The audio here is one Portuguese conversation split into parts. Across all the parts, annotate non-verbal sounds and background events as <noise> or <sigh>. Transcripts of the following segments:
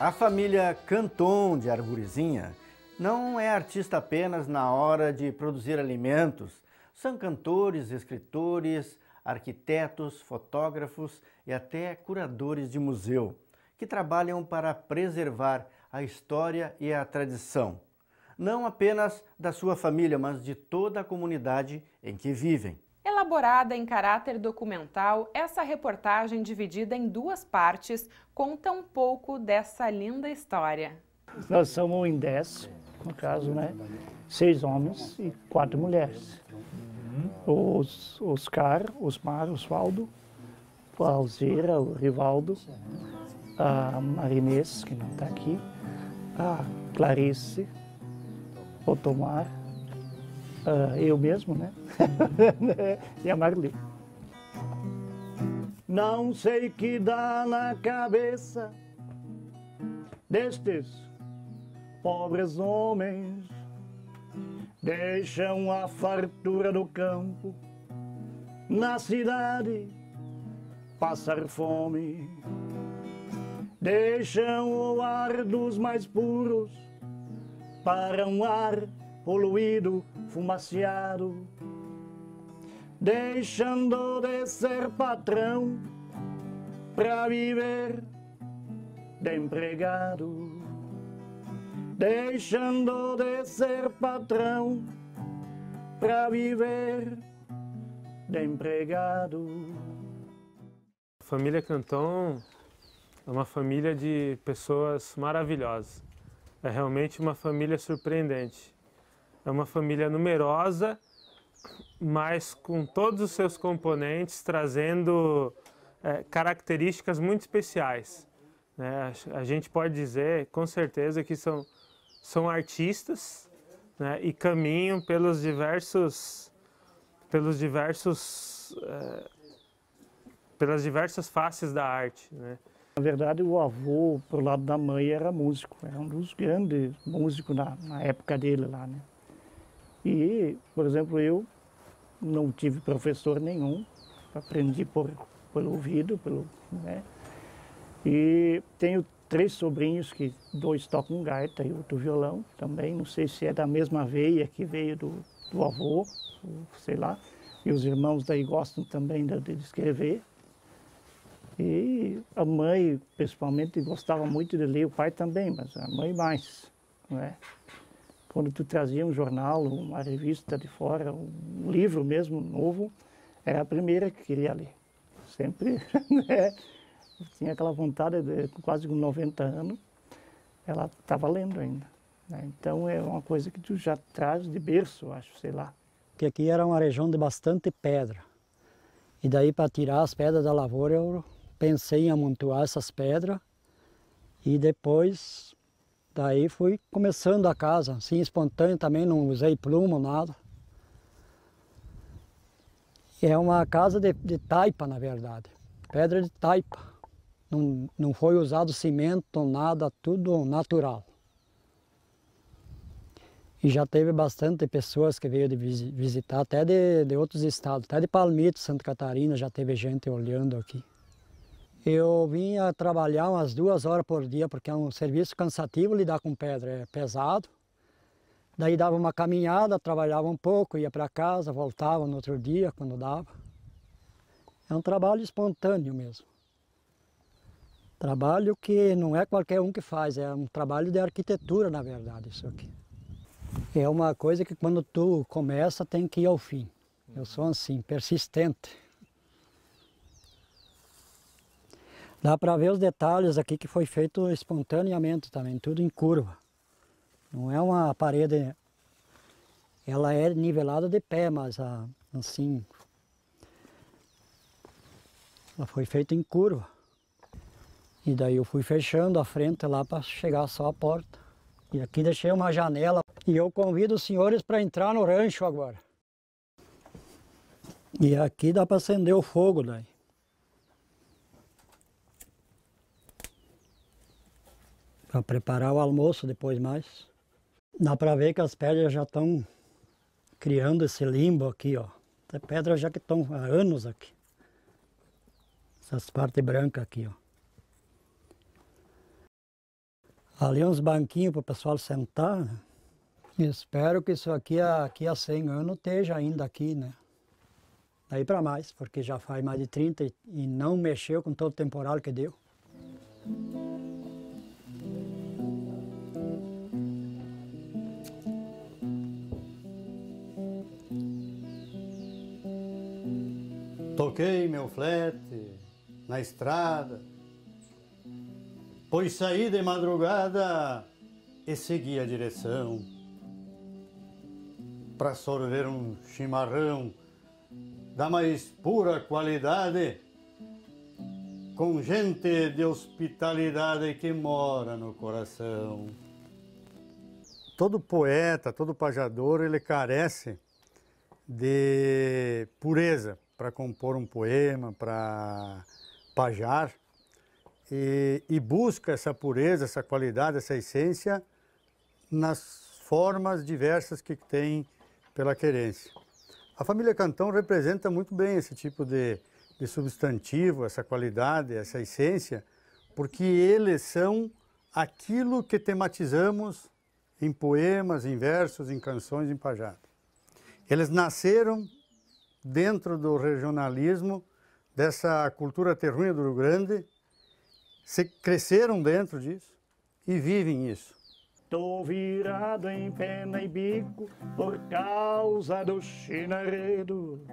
A família Canton de Arburizinha não é artista apenas na hora de produzir alimentos. São cantores, escritores, arquitetos, fotógrafos e até curadores de museu, que trabalham para preservar a história e a tradição, não apenas da sua família, mas de toda a comunidade em que vivem. Elaborada em caráter documental, essa reportagem dividida em duas partes conta um pouco dessa linda história. Nós somos em dez, no caso, né? Seis homens e quatro mulheres. Os Oscar, Osmar, Osvaldo, a Alzeira, o Rivaldo, a Marinês, que não está aqui, a Clarice, o Tomar, uh, eu mesmo, né? <laughs> e a Marli. Não sei que dá na cabeça destes pobres homens, deixam a fartura do campo na cidade passar fome, deixam o ar dos mais puros para um ar poluído, fumaciado, deixando de ser patrão para viver de empregado, deixando de ser patrão para viver de empregado. Família Canton é uma família de pessoas maravilhosas. É realmente uma família surpreendente. É uma família numerosa, mas com todos os seus componentes trazendo é, características muito especiais. Né? A gente pode dizer com certeza que são, são artistas né? e caminham pelos diversos, pelos diversos, é, pelas diversas faces da arte. Né? Na verdade, o avô, pro lado da mãe, era músico, era um dos grandes músicos na, na época dele lá, né? E, por exemplo, eu não tive professor nenhum, aprendi por, pelo ouvido, pelo, né? E tenho três sobrinhos que dois tocam gaita e outro violão também. Não sei se é da mesma veia que veio do, do avô, sei lá. E os irmãos daí gostam também de, escrever. E a mãe, principalmente, gostava muito de ler, o pai também, mas a mãe mais. Não é? Quando tu trazia um jornal, uma revista de fora, um livro mesmo novo, era a primeira que queria ler. Sempre, <laughs> né? Tinha aquela vontade, de, quase com 90 anos, ela estava lendo ainda. Né? Então é uma coisa que tu já traz de berço, acho, sei lá. Porque aqui era uma região de bastante pedra. E daí para tirar as pedras da lavoura eu pensei em amontoar essas pedras e depois Daí fui começando a casa, assim, espontâneo também, não usei plumo, nada. É uma casa de, de taipa, na verdade, pedra de taipa. Não, não foi usado cimento, nada, tudo natural. E já teve bastante pessoas que veio de visitar, até de, de outros estados, até de Palmito, Santa Catarina, já teve gente olhando aqui. Eu vinha trabalhar umas duas horas por dia, porque é um serviço cansativo lidar com pedra, é pesado. Daí dava uma caminhada, trabalhava um pouco, ia para casa, voltava no outro dia, quando dava. É um trabalho espontâneo mesmo. Trabalho que não é qualquer um que faz, é um trabalho de arquitetura, na verdade, isso aqui. É uma coisa que quando tu começa tem que ir ao fim. Eu sou assim, persistente. Dá para ver os detalhes aqui que foi feito espontaneamente também, tudo em curva. Não é uma parede, ela é nivelada de pé, mas assim, ela foi feita em curva. E daí eu fui fechando a frente lá para chegar só a porta. E aqui deixei uma janela e eu convido os senhores para entrar no rancho agora. E aqui dá para acender o fogo daí. Para preparar o almoço depois mais. Dá para ver que as pedras já estão criando esse limbo aqui, ó. As pedras já que estão há anos aqui. Essas partes brancas aqui, ó. Ali uns banquinhos para o pessoal sentar. Né? Espero que isso aqui, aqui a 100 anos esteja ainda aqui, né? Daí para mais, porque já faz mais de 30 e não mexeu com todo o temporal que deu. Toquei meu flete na estrada, pois saí de madrugada e segui a direção para sorver um chimarrão da mais pura qualidade, com gente de hospitalidade que mora no coração. Todo poeta, todo pajador, ele carece de pureza para compor um poema, para pajar, e, e, busca essa pureza, essa qualidade, essa essência nas formas diversas que tem pela querência. A família Cantão representa muito bem esse tipo de, de substantivo, essa qualidade, essa essência, porque eles são aquilo que tematizamos em poemas, em versos, em canções, em pajado. Eles nasceram dentro do regionalismo, dessa cultura terrunha do Rio Grande, se cresceram dentro disso e vivem isso. Tô virado em pena e bico por causa do chinaredo.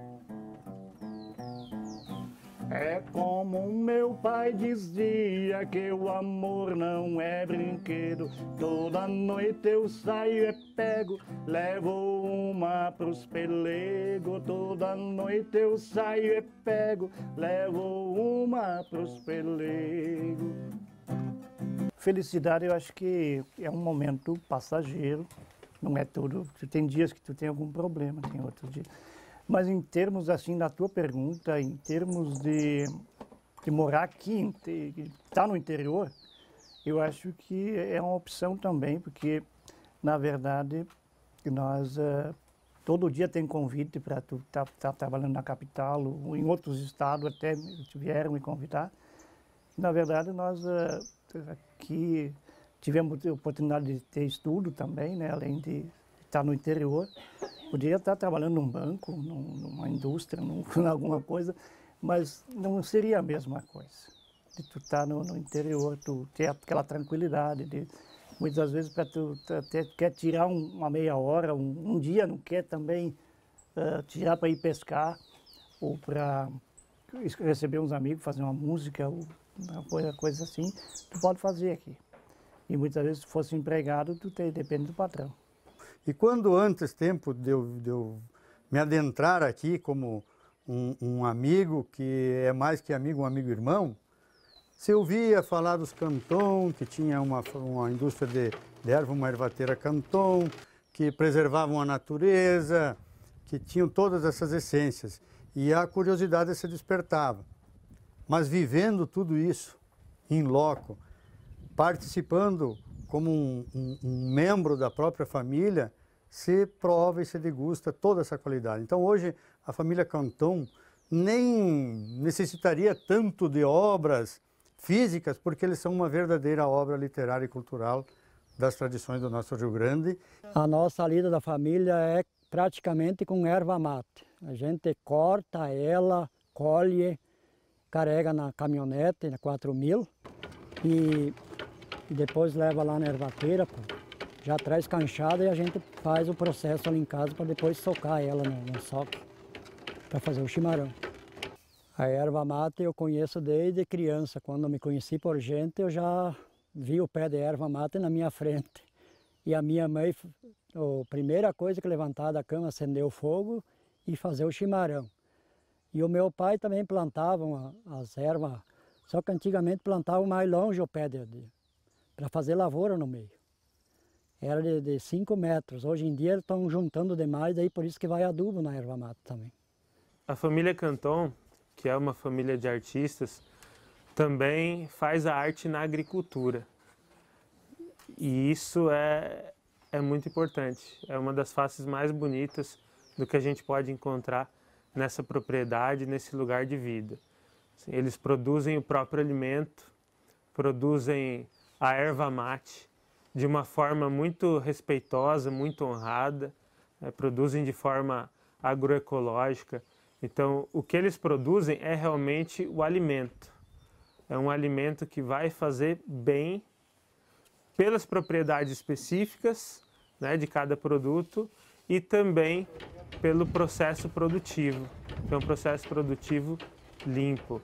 É como meu pai dizia que o amor não é brinquedo. Toda noite eu saio e pego, levo uma pros pelegos. Toda noite eu saio e pego, levo uma pros pelegos. Felicidade eu acho que é um momento passageiro, não é tudo. Tem dias que tu tem algum problema, tem outros dias. Mas em termos assim, da tua pergunta, em termos de, de morar aqui, estar tá no interior, eu acho que é uma opção também, porque na verdade nós uh, todo dia tem convite para tu estar tá, tá trabalhando na capital ou em outros estados até vieram me convidar. Na verdade nós uh, aqui tivemos a oportunidade de ter estudo também, né, além de estar no interior. Podia estar trabalhando num banco, numa indústria, num, <laughs> alguma coisa, mas não seria a mesma coisa. De tu estar no, no interior, tu ter aquela tranquilidade, de, muitas vezes para tu até quer tirar um, uma meia hora, um, um, dia, não quer também uh, tirar para ir pescar ou para receber uns amigos, fazer uma música, ou uma coisa, coisa assim, tu pode fazer aqui. E muitas vezes, se fosse empregado, tu te, depende do patrão. E quando antes tempo de eu, de eu me adentrar aqui como um, um, amigo que é mais que amigo, um amigo irmão, se ouvia falar dos Canton, que tinha uma, uma indústria de, de erva, uma ervateira Canton, que preservavam a natureza, que tinham todas essas essências. E a curiosidade se despertava. Mas vivendo tudo isso em loco, participando como um, um, um, membro da própria família, se prova e se degusta toda essa qualidade. Então hoje a família Canton nem necessitaria tanto de obras físicas, porque eles são uma verdadeira obra literária e cultural das tradições do nosso Rio Grande. A nossa lida da família é praticamente com erva mate. A gente corta ela, colhe, carrega na caminhonete, na 4000 e, e depois leva lá na ervateira, pô, já traz canchada e a gente faz o processo ali em casa para depois socar ela no, no soque para fazer o chimarrão. A erva mate eu conheço desde criança, quando me conheci por gente eu já vi o pé de erva mate na minha frente. E a minha mãe, a primeira coisa que levantar da cama, acender o fogo e fazer o chimarrão. E o meu pai também plantava as ervas, só que antigamente plantavam mais longe o pé de, de para fazer lavoura no meio. Era de 5 metros. Hoje em dia estão juntando demais, daí por isso que vai adubo na erva mata também. A família Canton, que é uma família de artistas, também faz a arte na agricultura. E isso é, é muito importante. É uma das faces mais bonitas do que a gente pode encontrar nessa propriedade, nesse lugar de vida. Eles produzem o próprio alimento, produzem a erva mate de uma forma muito respeitosa, muito honrada, é, produzem de forma agroecológica. Então, o que eles produzem é realmente o alimento. É um alimento que vai fazer bem pelas propriedades específicas né, de cada produto e também pelo processo produtivo, que é um processo produtivo limpo.